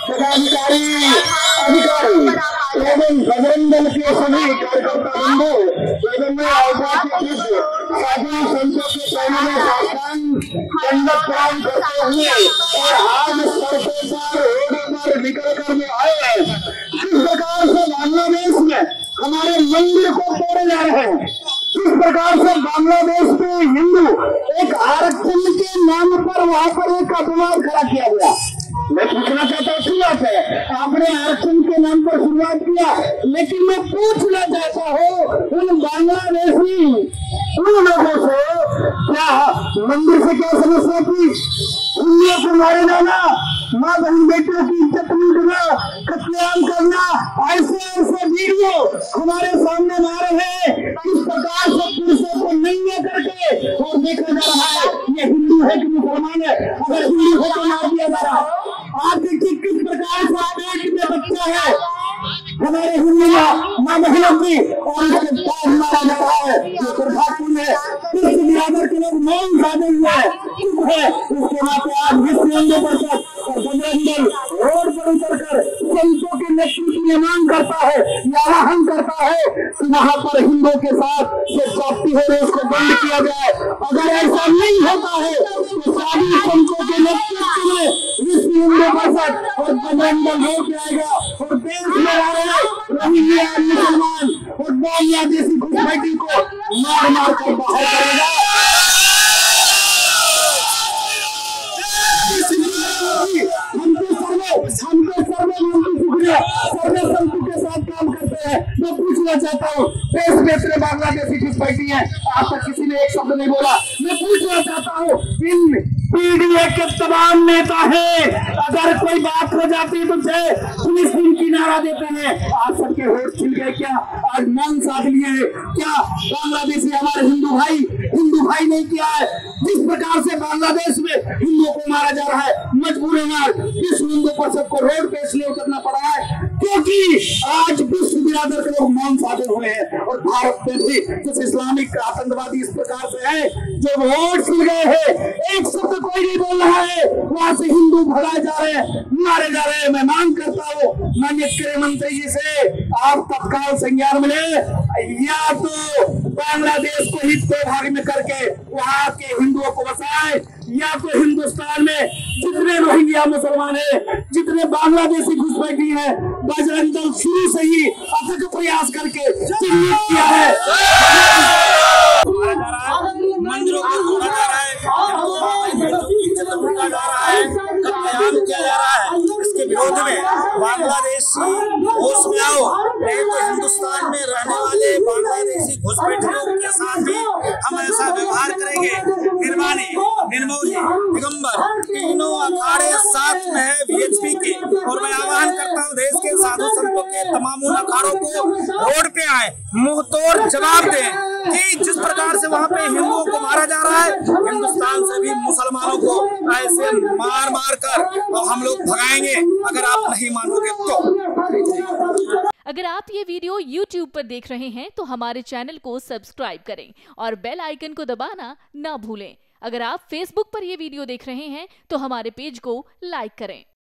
पदाधिकारी अधिकारी एवं बजरंग दल के सभी कार्यकर्ता बंधु एवं साधु संतों के चरणों में करते हुए और आज सड़कों पर रोडों पर निकल कर में आए हैं बांग्लादेश में हमारे मंदिर को तोड़े जा रहे हैं। किस प्रकार से बांग्लादेश के हिंदू एक आरक्षण के नाम पर वहाँ पर एक अपवाद खड़ा किया गया। मैं पूछना चाहता हूँ बात है आपने आरक्षण के नाम पर शुरुआत किया, लेकिन मैं पूछना चाहता हूँ, उन बांग्लादेशी उन लोगों से क्या मंदिर से क्या समस्या थी? हिंदुओं को मारे जाना माँ बहन बेटियों की इज़्ज़त लूटना, कत्लेआम करना ऐसे हमारे सामने आ रहे हैं। किस प्रकार से पुरुषों को नंगे करके और देखा जा रहा है, ये हिंदू है कि मुसलमान है? अगर हिंदू है तो मार दिया जा रहा है। आप देखिए किस प्रकार से पेट में बच्चा है। हमारे हिंदू माँ बहनों की और इसके पास मारा जा रहा है। ये दुर्भाग्यपूर्ण है। बिरादर के लोग मौन साधे हुए हैं। है। उसके नाते आज विश्व और बजरंग रोड पर उतर कर संतों के मांग करता है या आह्वान करता है कि वहाँ पर हिंदुओं के साथ जो चौथी हो रही उसको बंद किया जाए। अगर ऐसा नहीं होता है तो सारी संतों के नेतृत्व में विश्व हिंदू परिषद और रोड पे आएगा और देश में आ रहे रोहिंग्या मुसलमान और बांग्लादेशी घुसपैठी को मार मार कर बाहर करेगा। सर्वे संतु के साथ काम करते हैं। मैं पूछना चाहता हूँ देश इतने बांग्लादेशी घुसपैठी है। आज तक किसी ने एक शब्द नहीं बोला। मैं पूछना चाहता हूँ, इन पीडीए के तमाम नेता है। अगर कोई बात हो जाती है तो जय पुलिस इनकी नारा देते हैं। आज सबके होठ छिल गए क्या? आज मौन साध लिए क्या बांग्लादेशी हमारे हिंदू भाई भाई नहीं किया है। जिस प्रकार से बांग्लादेश में हिंदुओं को मारा जा रहा है, मजबूरी मार्ग इस हिंदू परिषद को रोड पे इसलिए उतरना पड़ा है क्योंकि आज विश्व बिरादर के लोग मौन साधे हुए हैं और भारत में भी कुछ इस्लामिक आतंकवादी इस प्रकार से है जो वोट सिल गए हैं। एक शब्द कोई नहीं बोल रहा है। वहाँ से हिंदू भगाए जा रहे हैं, मारे जा रहे हैं। मैं मांग करता हूँ, माननीय गृह मंत्री जी से आप तत्काल संज्ञान मिले। या तो बांग्लादेश को हित को भाग में करके वहाँ के हिंदुओं को बसाए, या तो हिंदुस्तान में जितने रोहिंग्या मुसलमान है, जितने बांग्लादेशी घुसपैठी है बजरंग दल शुरू से ही अथक प्रयास करके किया है। है मंदिरों को तोड़ा जा रहा है। जा रहा है किया जा रहा है इसके विरोध में बांग्लादेशी होश में आओ। नहीं तो हिंदुस्तान में रहने वाले बांग्लादेशी घुसपैठियों के साथ भी हम ऐसा व्यवहार करेंगे। के और मैं आह्वान करता हूँ, देश के साधु संतों के तमाम उन को रोड पे आए, मुँह तोड़ जवाब दें कि जिस प्रकार से वहाँ पे हिंदुओं को मारा जा रहा है, हिंदुस्तान से भी मुसलमानों को ऐसे मार मार कर और हम लोग भगाएँगे, अगर आप नहीं मानोगे तो। अगर आप ये वीडियो YouTube पर देख रहे हैं तो हमारे चैनल को सब्सक्राइब करें और बेल आइकन को दबाना ना भूलें। अगर आप Facebook पर ये वीडियो देख रहे हैं तो हमारे पेज को लाइक करें।